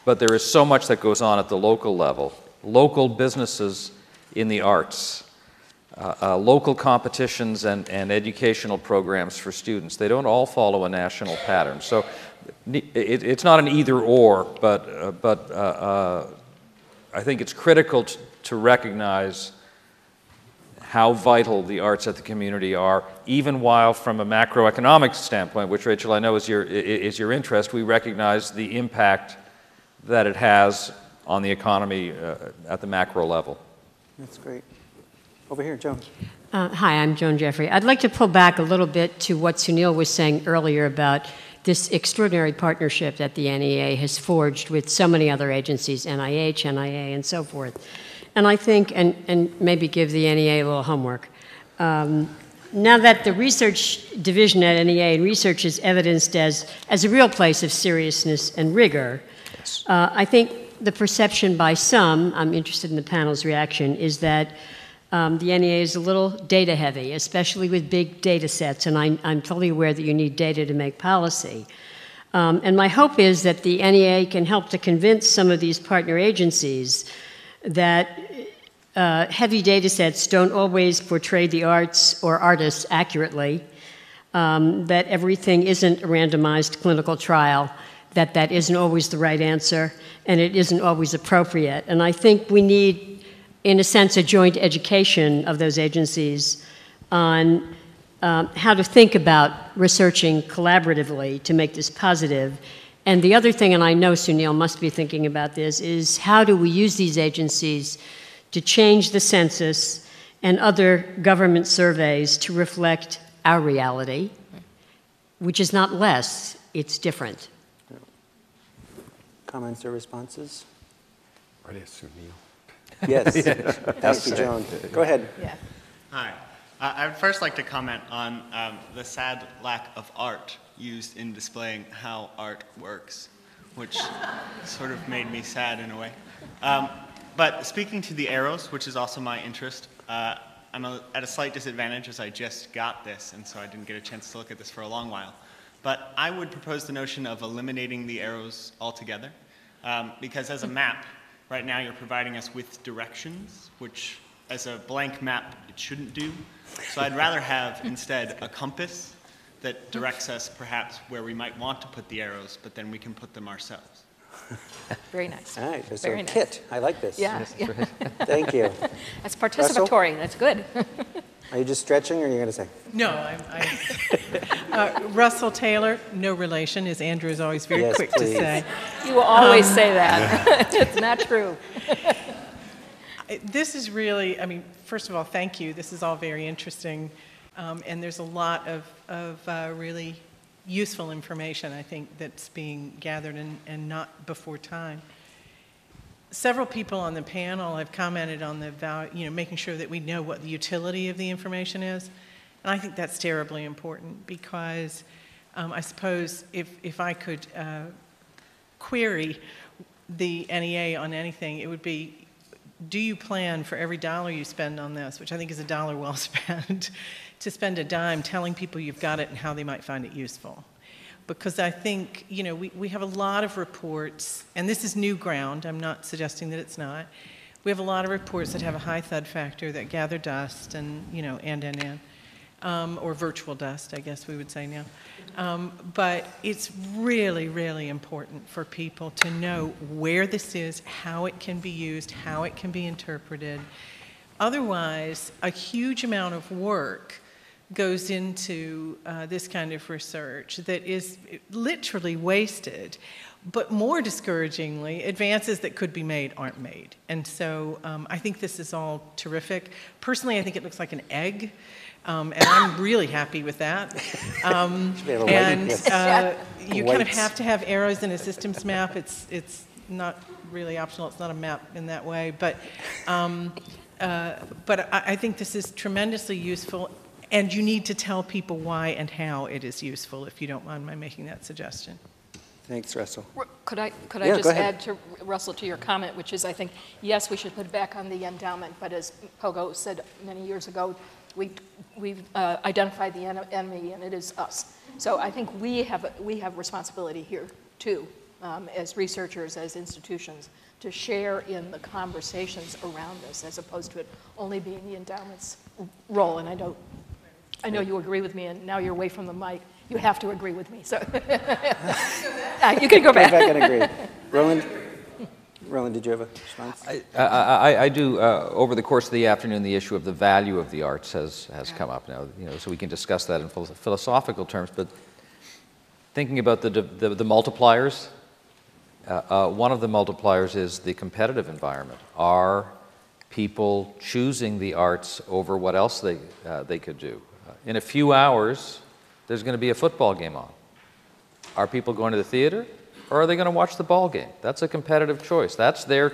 But there is so much that goes on at the local level. Local businesses in the arts, uh, uh, local competitions and, and educational programs for students. They don't all follow a national pattern. So it, it's not an either or, but, but I think it's critical to, to recognize how vital the arts at the community are, even while from a macroeconomic standpoint, which Rachel I know is your, is your interest, we recognize the impact that it has on the economy uh, at the macro level. That's great. Over here, Joan. Uh, hi, I'm Joan Jeffri. I'd like to pull back a little bit to what Sunil was saying earlier about this extraordinary partnership that the NEA has forged with so many other agencies, NIH, NIA, and so forth. And I think, and, and maybe give the NEA a little homework. Um, now that the research division at NEA and research is evidenced as, as a real place of seriousness and rigor, uh, I think the perception by some, I'm interested in the panel's reaction, is that um, the NEA is a little data heavy, especially with big data sets, and I, I'm fully aware that you need data to make policy. Um, and my hope is that the NEA can help to convince some of these partner agencies that uh, heavy data sets don't always portray the arts or artists accurately, um, that everything isn't a randomized clinical trial, that that isn't always the right answer, and it isn't always appropriate. And I think we need, in a sense, a joint education of those agencies on um, how to think about researching collaboratively to make this positive. And the other thing, and I know Sunil must be thinking about this, is how do we use these agencies to change the census and other government surveys to reflect our reality, which is not less, it's different. Comments or responses? Right, Sunil. Yes. *laughs* Thank you, Joan. Go ahead. Yeah. Hi. Uh, I would first like to comment on um, the sad lack of art used in displaying how art works, which sort of made me sad in a way. Um, but speaking to the arrows, which is also my interest, uh, I'm a, at a slight disadvantage as I just got this, and so I didn't get a chance to look at this for a long while. But I would propose the notion of eliminating the arrows altogether, um, because as a map, right now you're providing us with directions, which as a blank map it shouldn't do. So I'd rather have instead a compass that directs us perhaps where we might want to put the arrows, but then we can put them ourselves. *laughs* Very nice. All right, so Very nice. Kit, I like this. Yeah, yeah. *laughs* Thank you. That's participatory. That's good. *laughs* Are you just stretching, or are you going to say? No, I'm, I, uh, Russell Taylor, no relation, as Andrew is always very Yes, quick please. to say. You will always say that. it's not true. This is really, I mean, first of all, thank you. This is all very interesting. Um, and there's a lot of, of uh, really useful information, I think, that's being gathered and, and not before time. Several people on the panel have commented on the value, you know, making sure that we know what the utility of the information is. And I think that's terribly important because um, I suppose if, if I could uh, query the NEA on anything, it would be, do you plan for every dollar you spend on this, which I think is a dollar well *laughs* spent, to spend a dime telling people you've got it and how they might find it useful? Because I think, you know, we, we have a lot of reports, and this is new ground, I'm not suggesting that it's not. We have a lot of reports that have a high thud factor that gather dust and, you know, and, and, and um, or virtual dust, I guess we would say now. Um, but it's really, really important for people to know where this is, how it can be used, how it can be interpreted. Otherwise, a huge amount of work goes into uh, this kind of research that is literally wasted. But more discouragingly, advances that could be made aren't made. And so um, I think this is all terrific. Personally, I think it looks like an egg. Um, and I'm really happy with that. *laughs* Um, be able to and uh, *laughs* you kind of have to have arrows in a systems map. It's, it's not really optional, it's not a map in that way. But, um, uh, but I, I think this is tremendously useful, and you need to tell people why and how it is useful, if you don't mind my making that suggestion. Thanks, Russell. Could I, could Yeah, I just add to Russell, to your comment, which is, I think, yes, we should put it back on the endowment, but as Pogo said many years ago, we, we've uh, identified the en- enemy, and it is us. So I think we have, we have responsibility here, too, um, as researchers, as institutions, to share in the conversations around this, as opposed to it only being the endowment's role. And I know, I know you agree with me, and now you're away from the mic. You have to agree with me, so. *laughs* *laughs* Uh, You can go Go back. back and agree. Roland? Roland, did you have a response? I, I, I do, uh, over the course of the afternoon, the issue of the value of the arts has, has come up now, you know, so we can discuss that in philosophical terms, but thinking about the, the, the multipliers, uh, uh, one of the multipliers is the competitive environment. Are people choosing the arts over what else they, uh, they could do? In a few hours, there's going to be a football game on. Are people going to the theater or are they going to watch the ball game? That's a competitive choice. That's their,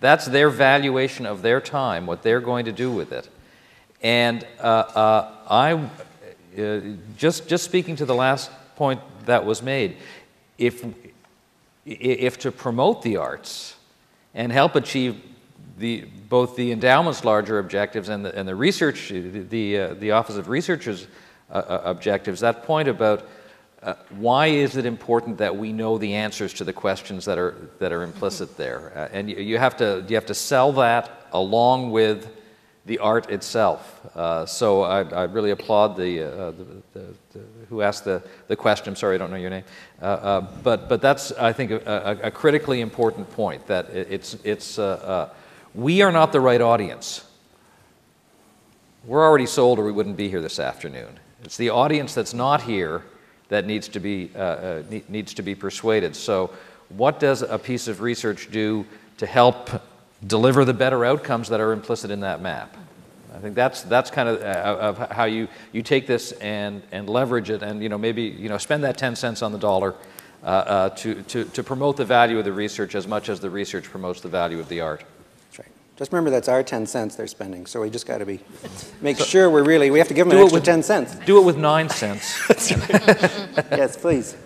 that's their valuation of their time, what they're going to do with it. And uh, uh, I, uh, just, just speaking to the last point that was made, if, if to promote the arts and help achieve the, both the endowment's larger objectives and the, and the research, the, uh, the Office of Researchers' uh, uh, objectives, that point about uh, why is it important that we know the answers to the questions that are, that are implicit there? Uh, and you, you, have to, you have to sell that along with the art itself. Uh, so I, I, really applaud the, the, the, who asked the, the question. I'm sorry, I don't know your name. But, but that's, I think, a, a, a, critically important point that it's, it's, uh, we are not the right audience. We're already sold or we wouldn't be here this afternoon. It's the audience that's not here that needs to be, needs to be persuaded. So what does a piece of research do to help deliver the better outcomes that are implicit in that map. I think that's, that's kind of, uh, of how you, you take this and, and leverage it and you know, maybe you know, spend that 10 cents on the dollar uh, uh, to, to, to promote the value of the research as much as the research promotes the value of the art. That's right. Just remember that's our 10 cents they're spending, so we just got to be, *laughs* make so, sure we're really, we have to give them an extra with, 10 cents. Do it with 9 cents. *laughs* *laughs* yes, please.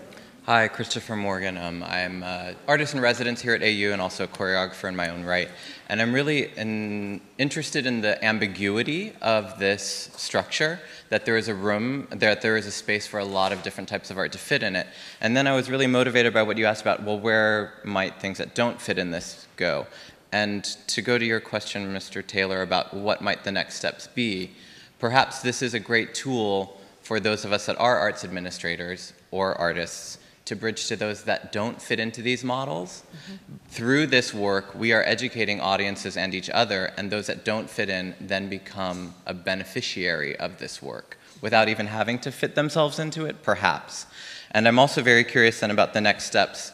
Hi, Christopher Morgan. Um, I'm an artist in residence here at AU and also a choreographer in my own right. And I'm really in, interested in the ambiguity of this structure, that there is a room, that there is a space for a lot of different types of art to fit in it. And then I was really motivated by what you asked about, well, where might things that don't fit in this go? And to go to your question, Mr. Taylor, about what might the next steps be, perhaps this is a great tool for those of us that are arts administrators or artists to bridge to those that don't fit into these models. Mm-hmm. Through this work, we are educating audiences and each other, and those that don't fit in then become a beneficiary of this work without even having to fit themselves into it, perhaps. And I'm also very curious then about the next steps.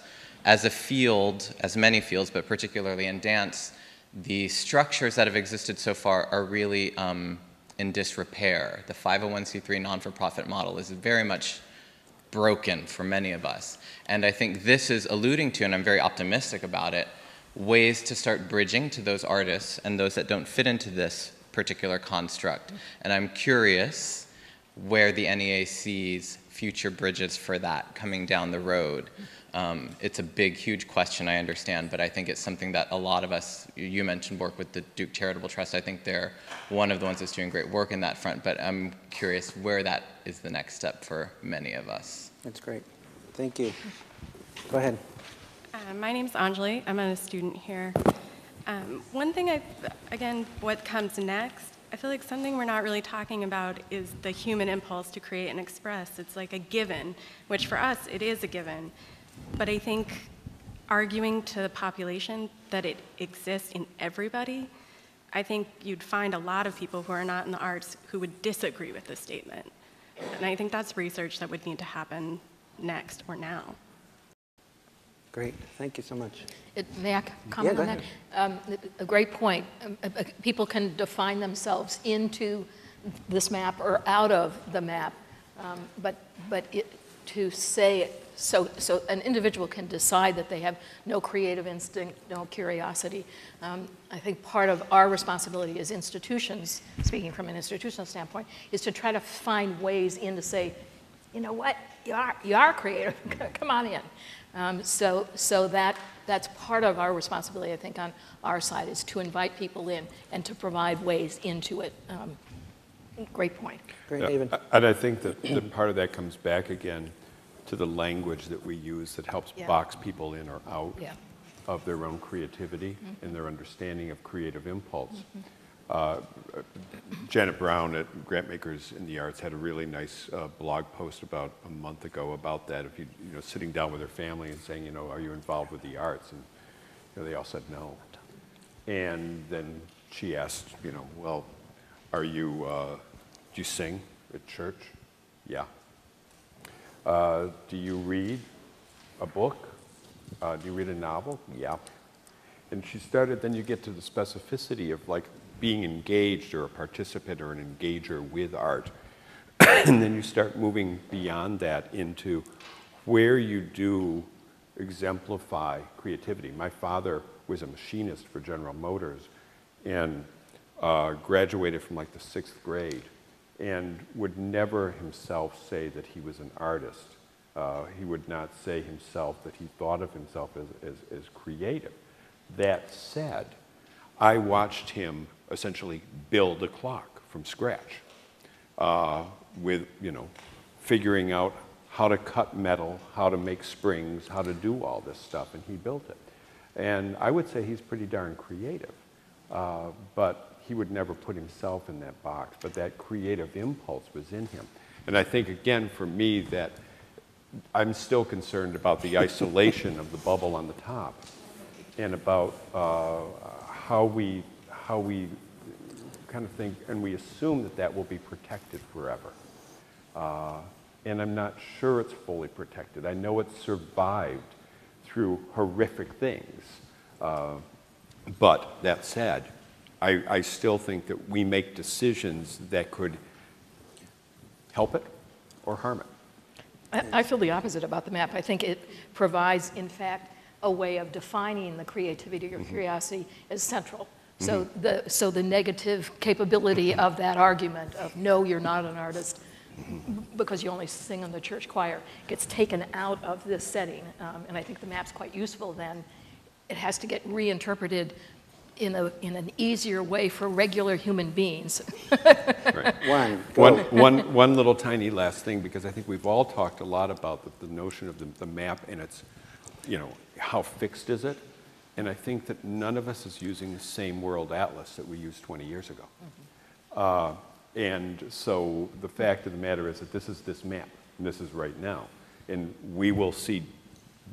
As a field, as many fields, but particularly in dance, the structures that have existed so far are really um, in disrepair. The 501c3 non for profit model is very much broken for many of us. And I think this is alluding to, and I'm very optimistic about it, ways to start bridging to those artists and those that don't fit into this particular construct. And I'm curious where the NEA sees future bridges for that coming down the road. Um, it's a big, huge question, I understand, but I think it's something that a lot of us, you mentioned work with the Duke Charitable Trust, I think they're one of the ones that's doing great work in that front, but I'm curious where that is the next step for many of us. That's great. Thank you. Go ahead. Uh, my is Anjali. I'm a student here. Um, one thing I, again, what comes next, I feel like something we're not really talking about is the human impulse to create and express. It's like a given, which for us, it is a given. But I think arguing to the population that it exists in everybody, I think you'd find a lot of people who are not in the arts who would disagree with this statement. And I think that's research that would need to happen next or now. Great, thank you so much. It, may I comment yeah, on that? Um, a great point. Um, uh, uh, people can define themselves into this map or out of the map, um, but, but it, to say so, so an individual can decide that they have no creative instinct, no curiosity. Um, I think part of our responsibility as institutions, speaking from an institutional standpoint, is to try to find ways in to say, you know what, you are, you are creative, *laughs* come on in. Um, so so that, that's part of our responsibility, I think, on our side, is to invite people in and to provide ways into it. Um, great point. Great, David. and I think that, that part of that comes back again to the language that we use that helps yeah. box people in or out yeah. of their own creativity mm-hmm. and their understanding of creative impulse. Mm-hmm. Uh, Janet Brown at Grantmakers in the Arts had a really nice uh, blog post about a month ago about that. If you, you know, sitting down with her family and saying, you know, are you involved with the arts? And you know, they all said no. And then she asked, you know, well, are you, uh, do you sing at church? Yeah. Uh, do you read a book? Uh, do you read a novel? Yeah. And she started, then you get to the specificity of like being engaged or a participant or an engager with art. *coughs* and then you start moving beyond that into where you do exemplify creativity. My father was a machinist for General Motors and uh, graduated from like the sixth grade and would never himself say that he was an artist. Uh, he would not say himself that he thought of himself as, as, as creative. That said, I watched him essentially build a clock from scratch uh, with, you know, figuring out how to cut metal, how to make springs, how to do all this stuff, and he built it. And I would say he's pretty darn creative. Uh, but he would never put himself in that box, but that creative impulse was in him. And I think, again, for me, that I'm still concerned about the isolation of the bubble on the top and about uh, how, we, how we kind of think, and we assume that that will be protected forever. Uh, and I'm not sure it's fully protected. I know it's survived through horrific things. Uh, but that said, I, I still think that we make decisions that could help it or harm it. I, I feel the opposite about the map. I think it provides, in fact, a way of defining the creativity or mm-hmm. curiosity as central. Mm-hmm. So the, so the negative capability mm-hmm. of that argument of no, you're not an artist because you only sing in the church choir gets taken out of this setting. Um, and I think the map's quite useful then. It has to get reinterpreted in, a, in an easier way for regular human beings. Right. *laughs* One, One, go. one, one little tiny last thing, because I think we've all talked a lot about the, the notion of the, the map and its, you know, how fixed is it? And I think that none of us is using the same world atlas that we used 20 years ago. Uh, and so the fact of the matter is that this is this map, and this is right now. And we will see,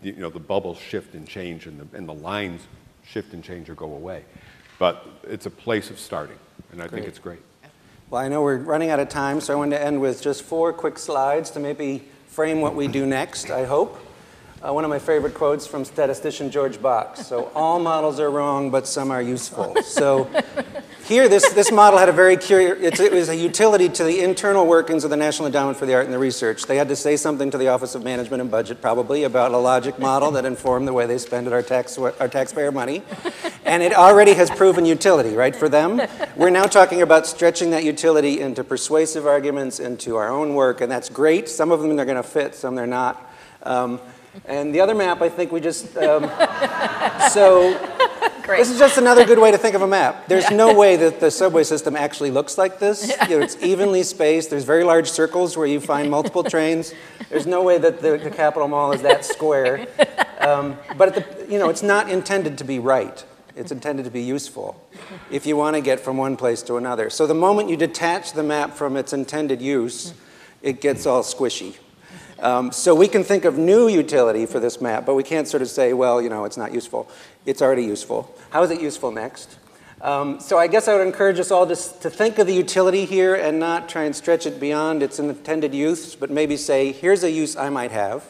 the, you know, the bubbles shift and change, and the, and the lines shift and change or go away. But it's a place of starting, and I think it's great. Well, I know we're running out of time, so I wanted to end with just four quick slides to maybe frame what we do *laughs* next, I hope. Uh, one of my favorite quotes from statistician George Box. So, all models are wrong, but some are useful. *laughs* So, here, this, this model had a very curious, it was a utility to the internal workings of the National Endowment for the Art and the Research. They had to say something to the Office of Management and Budget, probably, about a logic model that informed the way they spend our, tax, our taxpayer money. And it already has proven utility, right, for them. We're now talking about stretching that utility into persuasive arguments, into our own work, and that's great. Some of them they're going to fit, some they're not. Um, and the other map, I think we just, um, so this is just another good way to think of a map. *laughs* There's no way that the subway system actually looks like this. You know, it's evenly spaced. There's very large circles where you find multiple trains. There's no way that the, the Capitol Mall is that square. *laughs* Um, but the, you know, it's not intended to be right. It's intended to be useful if you want to get from one place to another. So the moment you detach the map from its intended use, it gets all squishy. Um, so we can think of new utility for this map, but we can't sort of say, well, you know, it's not useful. It's already useful. How is it useful next? Um, so I guess I would encourage us all just to think of the utility here and not try and stretch it beyond its intended use, but maybe say, here's a use I might have.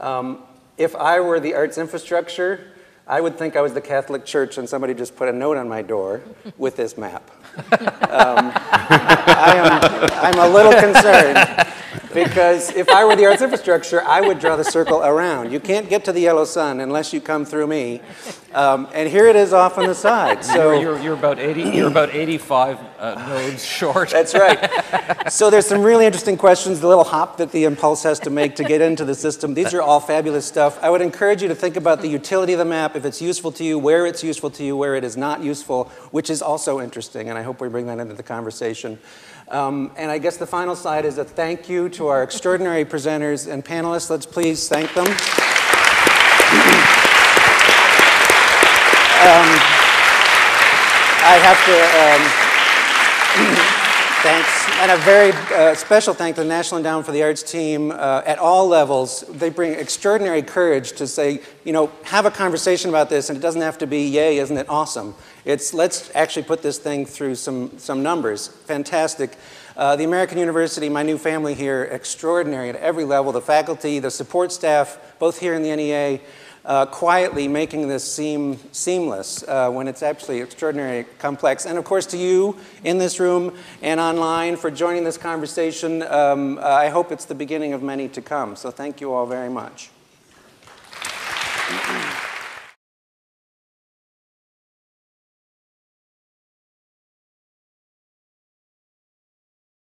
Um, if I were the arts infrastructure, I would think I was the Catholic Church and somebody just put a note on my door with this map. *laughs* Um, I am, I'm a little concerned because if I were the arts infrastructure, I would draw the circle around. You can't get to the yellow sun unless you come through me. Um, and here it is off on the side. So You're, you're, you're about 80, you're about 85 uh, nodes short. That's right. So there's some really interesting questions, the little hop that the impulse has to make to get into the system. These are all fabulous stuff. I would encourage you to think about the utility of the map, if it's useful to you, where it's useful to you, where it is not useful, which is also interesting, and I hope we bring that into the conversation. Um, and I guess the final slide is a thank you to our extraordinary *laughs* presenters and panelists. Let's please thank them. *clears throat* Um, I have to. Um, *clears throat* Thanks. And a very uh, special thank to the National Endowment for the Arts team uh, at all levels. They bring extraordinary courage to say, you know, have a conversation about this, and it doesn't have to be, yay, isn't it awesome? It's let's actually put this thing through some, some numbers. Fantastic. Uh, the American University, my new family here, extraordinary at every level the faculty, the support staff, both here in the NEA uh, quietly making this seem seamless uh, when it's actually extraordinarily complex. And of course, to you in this room and online for joining this conversation. Um, I hope it's the beginning of many to come. So thank you all very much.